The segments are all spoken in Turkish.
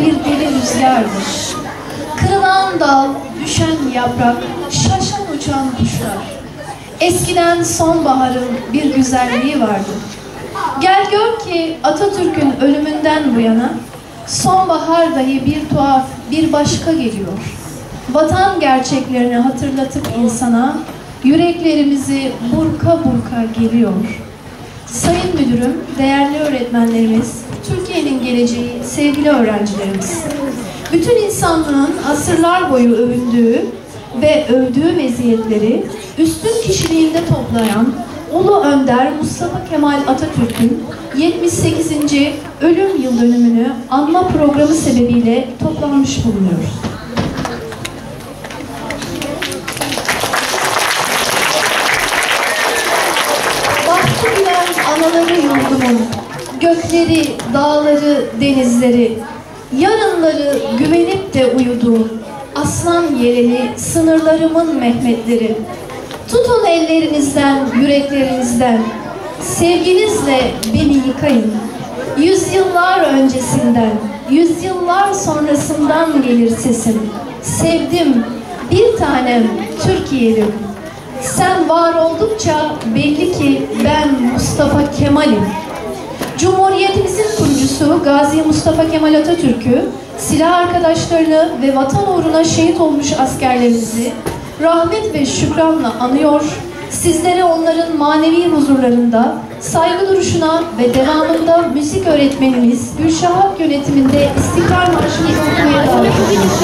bir deli rüzgardır. Kırılan dal, düşen yaprak, şaşan uçan kuşlar. Eskiden sonbaharın bir güzelliği vardı. Gel gör ki Atatürk'ün ölümünden bu yana sonbahar dahi bir tuhaf, bir başka geliyor. Vatan gerçeklerini hatırlatıp insana yüreklerimizi burka burka geliyor. Sayın Müdürüm, değerli öğretmenlerimiz, Türkiye'nin geleceği, sevgili öğrencilerimiz. Bütün insanlığın asırlar boyu övündüğü ve övdüğü meziyetleri üstün kişiliğinde toplayan Ulu Önder Mustafa Kemal Atatürk'ün 78. ölüm yıl dönümünü anma programı sebebiyle toplanmış bulunuyoruz. Bahtı bilen anaları yurdumun, gökleri, dağları, denizleri, yarınları güvenip de uyuduğum, aslan yeleli sınırlarımın Mehmetleri. Tutun ellerinizden, yüreklerinizden, sevginizle beni yıkayın. Yüzyıllar öncesinden, yüzyıllar sonrasından gelir sesim. Sevdim, bir tanem Türkiye'lim. Sen var oldukça belli ki ben Mustafa Kemal'im. Cumhuriyetimizin kurucusu Gazi Mustafa Kemal Atatürk'ü, silah arkadaşlarını ve vatan uğruna şehit olmuş askerlerimizi rahmet ve şükranla anıyor, sizlere onların manevi huzurlarında saygı duruşuna ve devamında müzik öğretmenimiz Gülşahak yönetiminde İstiklal Marşı'nı okumaya davet ediyoruz.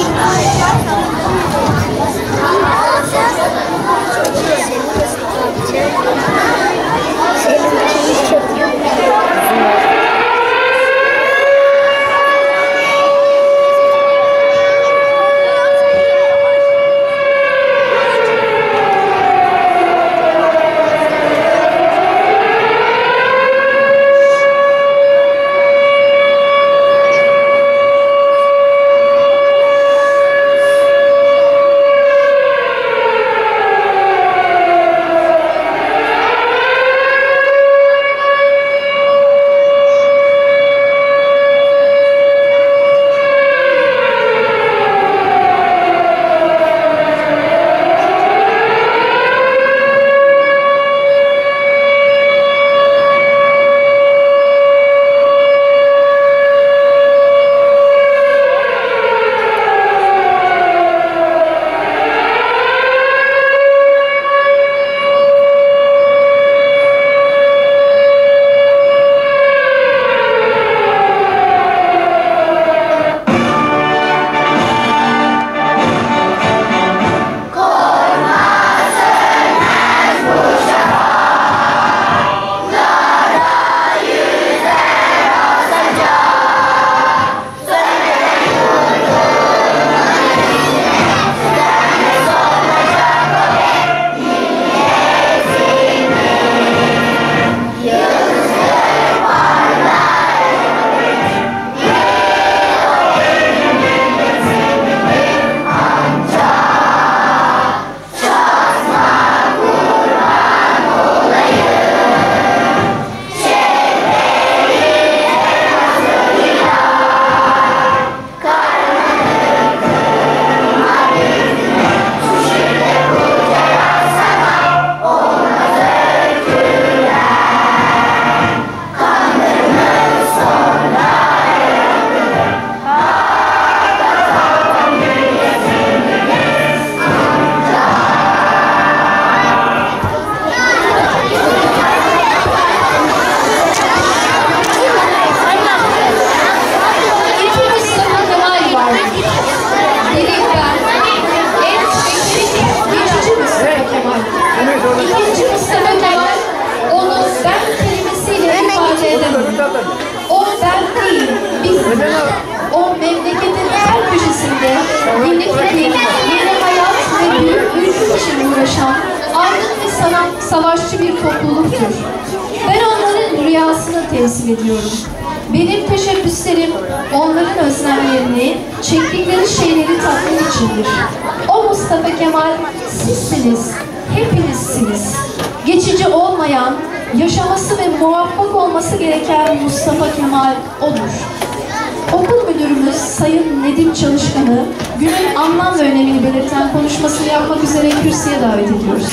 Çalışkan'ı günün anlam ve önemini belirten konuşmasını yapmak üzere kürsüye davet ediyoruz.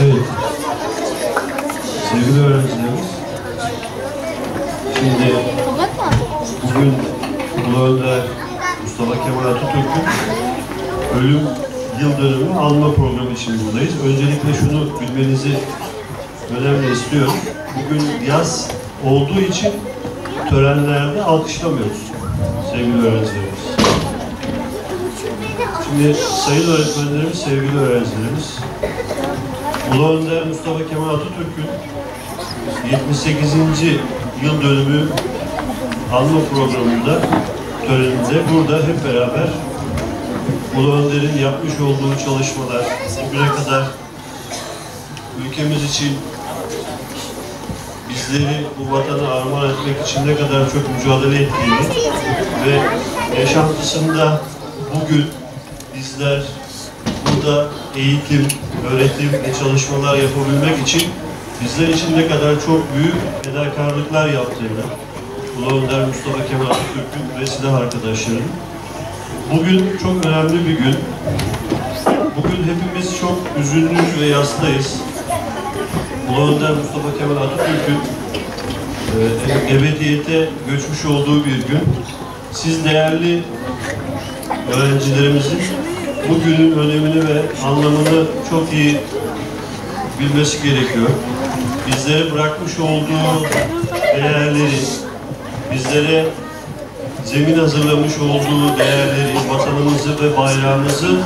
Evet. Sevgili öğrencilerimiz, şimdi bugün Ulu Önder Mustafa Kemal Atatürk'ün ölüm yıl dönümü alma programı için buradayız. Öncelikle şunu bilmenizi önemli istiyorum. Bugün yaz olduğu için törenlerde alkışlamıyoruz sevgili öğrencilerimiz. Şimdi sayın öğretmenlerimiz, sevgili öğrencilerimiz, Ulu Önder Mustafa Kemal Atatürk'ün 78. yıl dönümü anma programında töreninde burada hep beraber Ulu Önder'in yapmış olduğu çalışmalar, bugüne kadar ülkemiz için bizleri bu vatana armağan etmek için ne kadar çok mücadele ettiğini ve yaşantısında bugün bizler burada eğitim, öğretim ve çalışmalar yapabilmek için bizler için ne kadar çok büyük fedakarlıklar yaptığını Ulu Önder Mustafa Kemal Atatürk'ün ve silah arkadaşlarının bugün çok önemli bir gün. Bugün hepimiz çok üzünlü ve yastayız. Ulu Önder Mustafa Kemal Atatürk'ün e, ebediyete göçmüş olduğu bir gün. Siz değerli öğrencilerimizin bugünün önemini ve anlamını çok iyi bilmesi gerekiyor. Bizlere bırakmış olduğu değerleri, bizlere zemin hazırlamış olduğu değerleri, vatanımızı ve bayrağımızı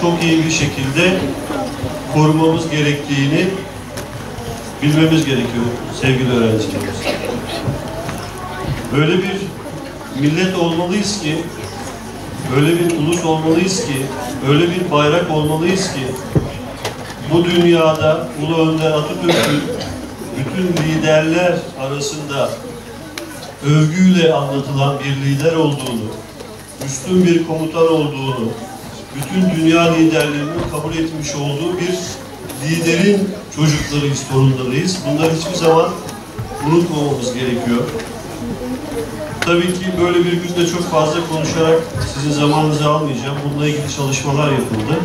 çok iyi bir şekilde korumamız gerektiğini bilmemiz gerekiyor sevgili öğrencilerimiz. Böyle bir millet olmalıyız ki, öyle bir ulus olmalıyız ki, öyle bir bayrak olmalıyız ki, bu dünyada Ulu Önder Atatürk'ün bütün liderler arasında övgüyle anlatılan bir lider olduğunu, üstün bir komutan olduğunu, bütün dünya liderlerinin kabul etmiş olduğu bir liderin çocuklarıyız, torunlarıyız. Bunları hiçbir zaman unutmamamız gerekiyor. Tabii ki böyle bir günde çok fazla konuşarak sizin zamanınızı almayacağım. Bununla ilgili çalışmalar yapıldı.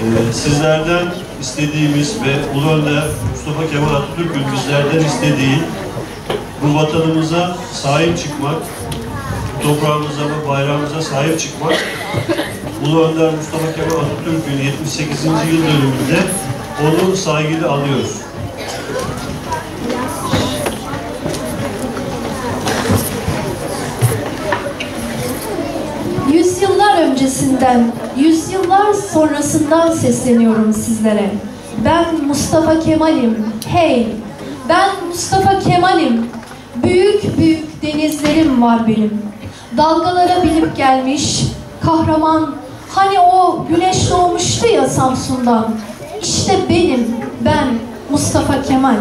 Ee, sizlerden istediğimiz ve Ulu Mustafa Kemal Atatürk'ün bizlerden istediği bu vatanımıza sahip çıkmak, toprağımıza ve bayrağımıza sahip çıkmak, Ulu Önder Mustafa Kemal Atatürk'ün 78. yıl dönümünde onu saygıyla anıyoruz. Yüzyıllar öncesinden, yüzyıllar sonrasından sesleniyorum sizlere. Ben Mustafa Kemal'im, hey! Ben Mustafa Kemal'im. Büyük büyük denizlerim var benim. Dalgalara binip gelmiş, kahraman. Hani o güneş doğmuştu ya Samsun'dan. İşte benim, ben Mustafa Kemal.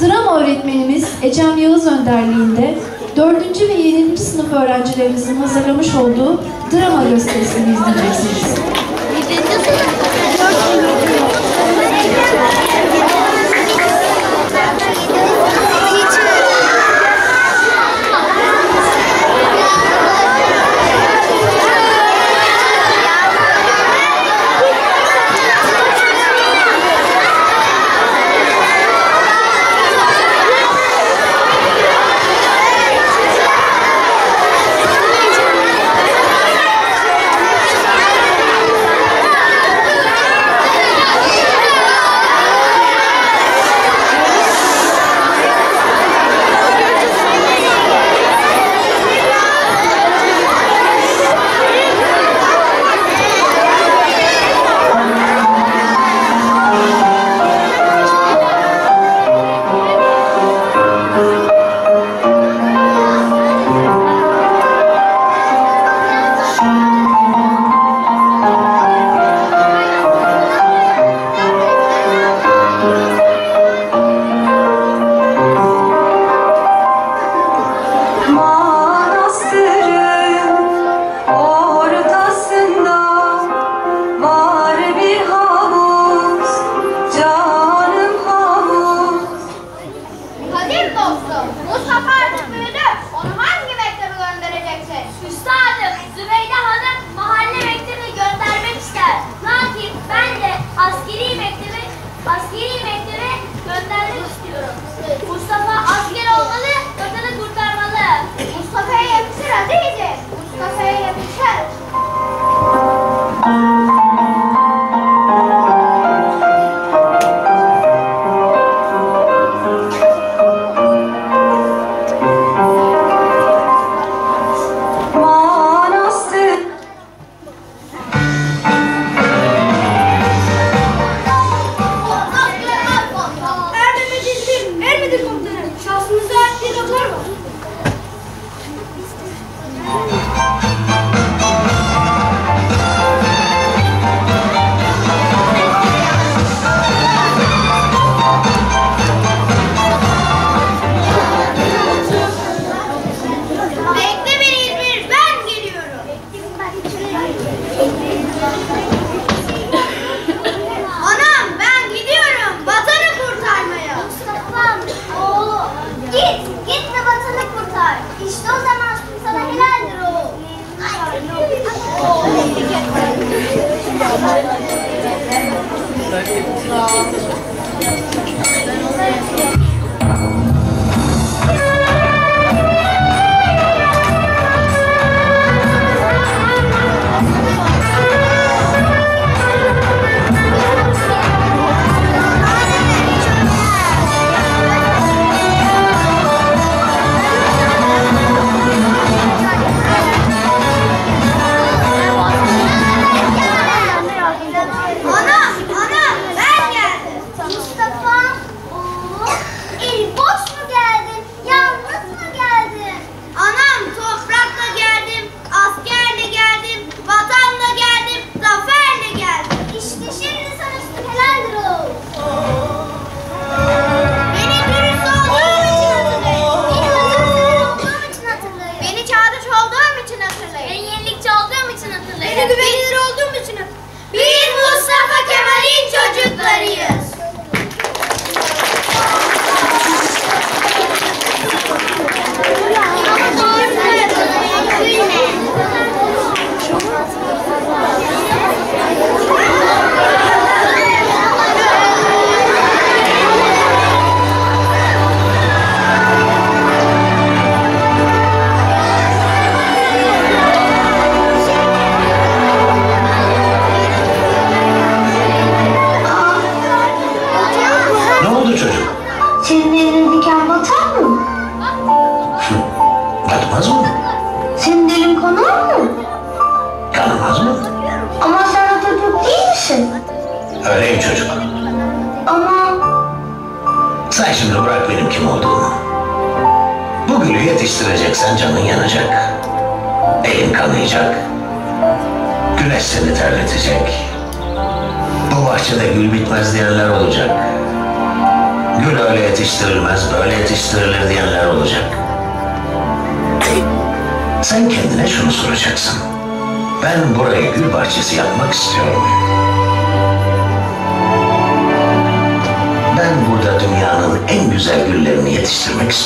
Drama öğretmenimiz Ecem Yağız önderliğinde 4. ve 7. sınıf öğrencilerimizin hazırlamış olduğu drama gösterisini izleyeceksiniz. Thank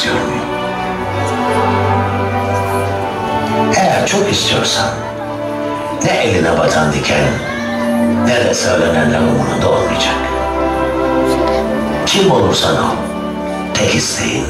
istiyorum. Eğer çok istiyorsan ne eline batan diken ne de söylenenler umurunda olmayacak. Kim olursan ol, tek isteğin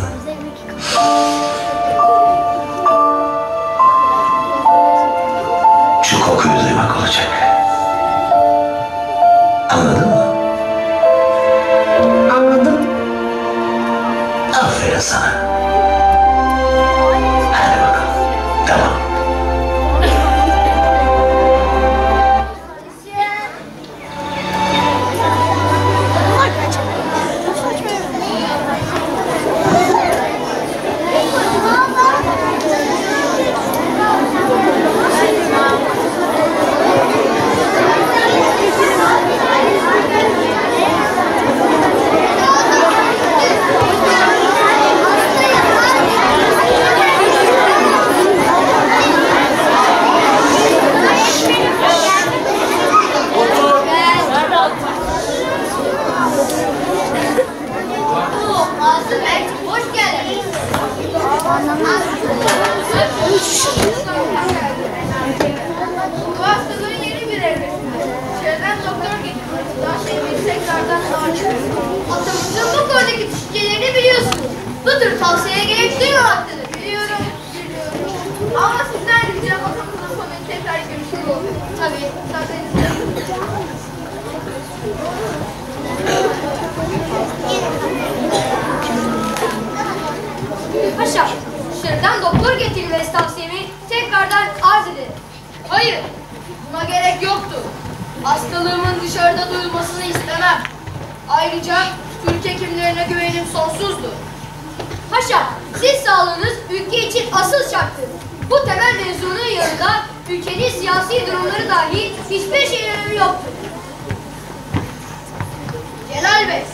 Celal Bey,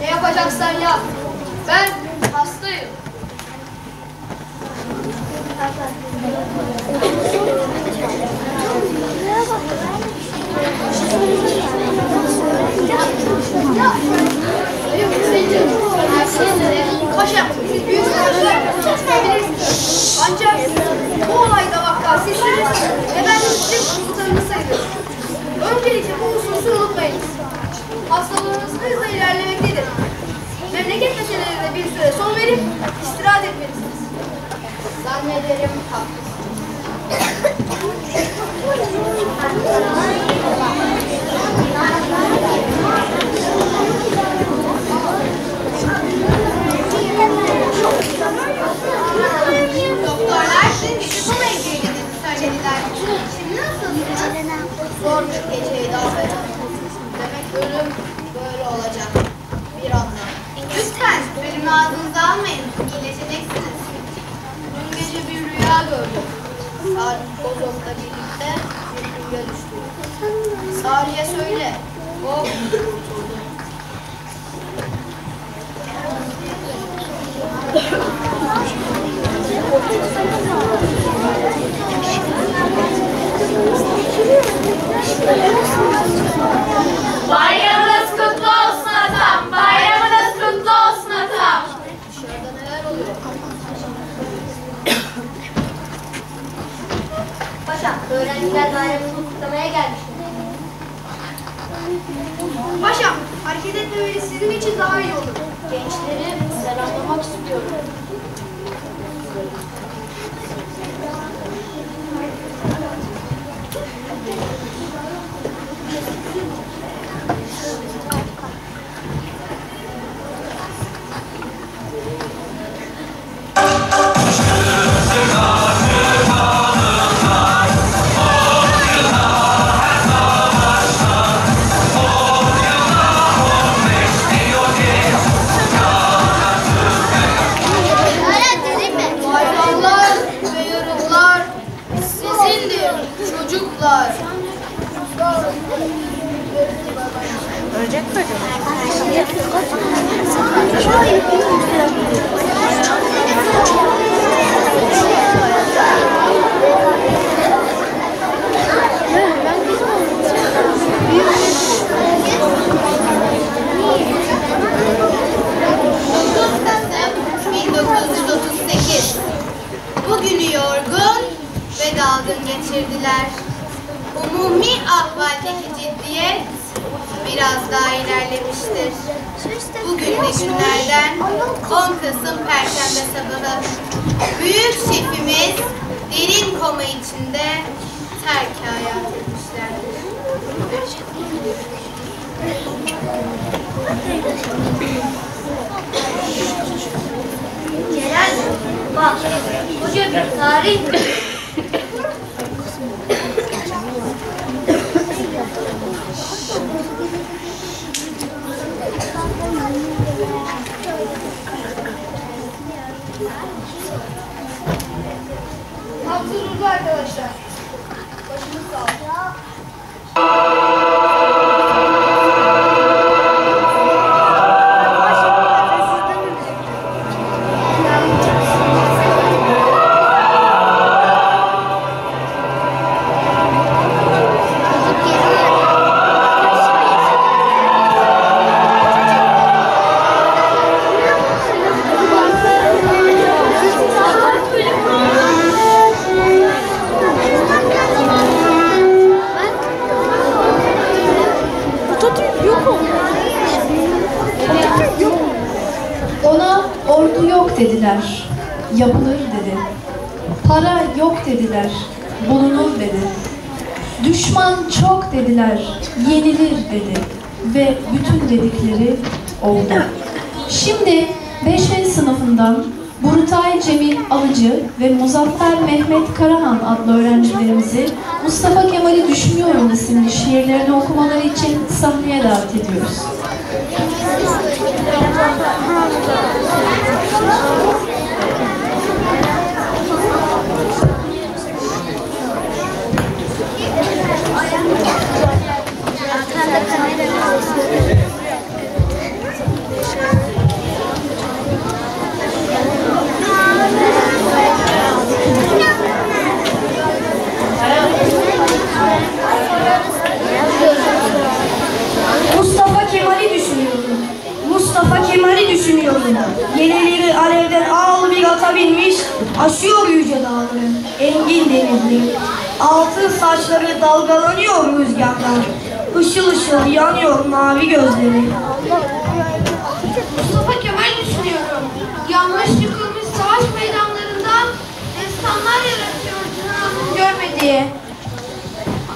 ne yapacaksan yap. Ben hastayım. Paşam, büyük. Ancak bu olayda vaka sizsiniz ve ben sizin. Öncelikle bu hususu unutmayınız. Hastalığınız hızla ilerlemektedir. Memleket meselelerine bir süre son verip istirahat etmelisiniz. Zannederim. Doktorlar dün gece bu mevzuyu söylediler. Şimdi nasılsınız? Zor bir geceydi aferin. Demek ölüm böyle olacak. Bir anda. Lütfen ölümü ağzınıza almayın. İyileşeceksiniz. Dün gece bir rüya gördüm. Salih Bozok'la birlikte bir kuyuya düştü. Salih'e söyle. O kurtuldu. Bayramınız kutlu olsun atam. Bayramınız kutlu olsun atam. Paşam, öğrenciler bayramını kutlamaya gelmişler. Paşam, hareket etmemeli sizin için daha iyi olur. Gençleri selamlamak istiyorum. Dalgın geçirdiler. Umumi ahvaldeki ciddiyet biraz daha ilerlemiştir. Bugün de günlerden 10 Kasım Perşembe sabahı. Büyük şefimiz derin koma içinde terk hayat etmişlerdir. Celal, bak, koca bir tarih. Abdurrahman arkadaşlar. Başınız sağ olsun. Yenilir dedi. Ve bütün dedikleri oldu. Şimdi 5. sınıfından Burutay Cemil Alıcı ve Muzaffer Mehmet Karahan adlı öğrencilerimizi Mustafa Kemal'i Düşünüyorum isimli şiirlerini okumaları için sahneye davet ediyoruz. Mustafa Kemal'i düşünüyorum. Mustafa Kemal'i düşünüyorum. Yeleleri alevden ağlı bir ata binmiş, aşıyor yüce dağları, engin denizli. Altın saçları dalgalanıyor rüzgardan. Işıl ışıl yanıyor mavi gözleri. Mustafa Kemal düşünüyorum. Yanlış yıkılmış savaş meydanlarında destanlar yaratıyor Cihaz'ın görmediği.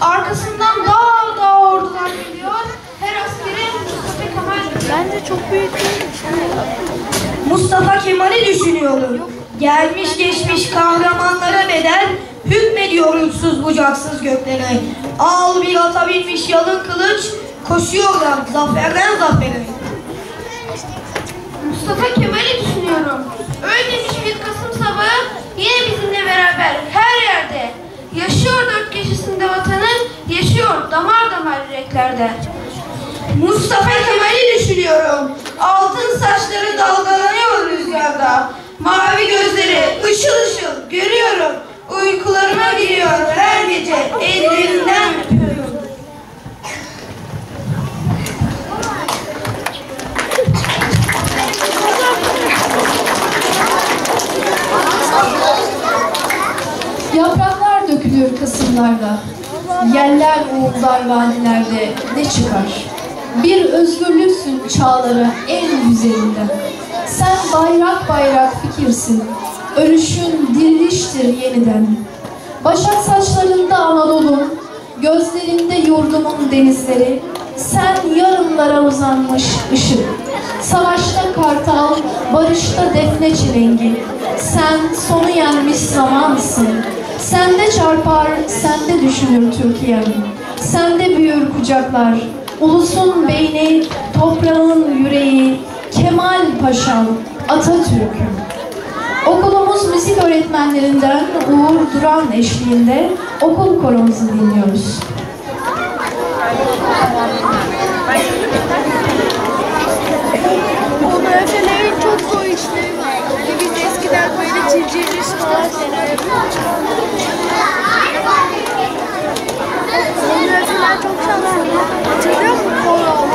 Arkasından dağ dağ ordular geliyor. Her askere Mustafa Kemal Bence çok büyük Mustafa Kemal'i düşünüyorum. Gelmiş geçmiş kahramanlara bedel hükmediyor uçsuz bucaksız göklere. Al bir ata binmiş yalın kılıç koşuyorlar zaferden zafere. Mustafa Kemal'i düşünüyorum. Öyle demiş bir Kasım sabahı yine bizimle beraber her yerde. Yaşıyor dört köşesinde vatanın, yaşıyor damar damar yüreklerde. Mustafa Kemal'i düşünüyorum. Altın saçları dalgalanıyor rüzgarda. Mavi gözleri ışıl ışıl görüyorum. Uykularıma giriyor her gece ellerinden. Yapraklar dökülür Kasımlarda. Yeller uğuldar vadilerde ne çıkar? Bir özgürlüksün çağları en güzelinde. Sen bayrak bayrak fikirsin. Ölüşün diriliştir yeniden. Başak saçlarında Anadolu'm, gözlerinde yurdumun denizleri. Sen yarınlara uzanmış ışık. Savaşta kartal, barışta defne çilengi. Sen sonu yenmiş zamansın. Sende çarpar, sende düşünür Türkiye'm. Sende büyür kucaklar. Ulusun beyni, toprağın yüreği. Kemal Paşam, Atatürk'üm. Okulumuz müzik öğretmenlerinden Uğur Duran eşliğinde okul koromuzu dinliyoruz. Bu öğretmenlerin çok zor işleri var. Hani biz eskiden böyle civcivli şıklar şeyler yapıyoruz. Bu öğretmenler çok şanslı. Hatırlıyor musun? Koro,